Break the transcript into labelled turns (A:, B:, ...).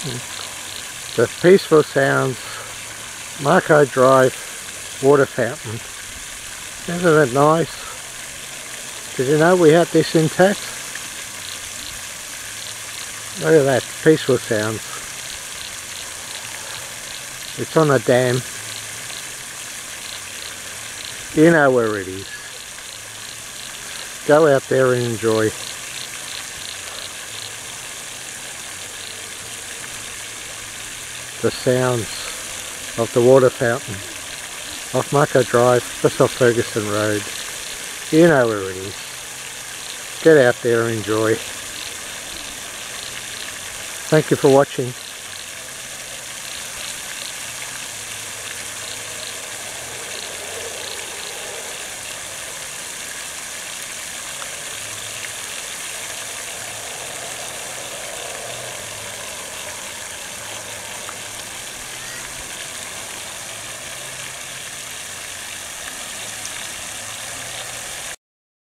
A: The Peaceful Sounds Marco Drive water fountain. Isn't it nice? Did you know we had this intact? Look at that, Peaceful Sounds. It's on a dam. You know where it is. Go out there and enjoy. The sounds of the water fountain off Marco Drive, just off Ferguson Road. You know where it is. Get out there and enjoy. Thank you for watching.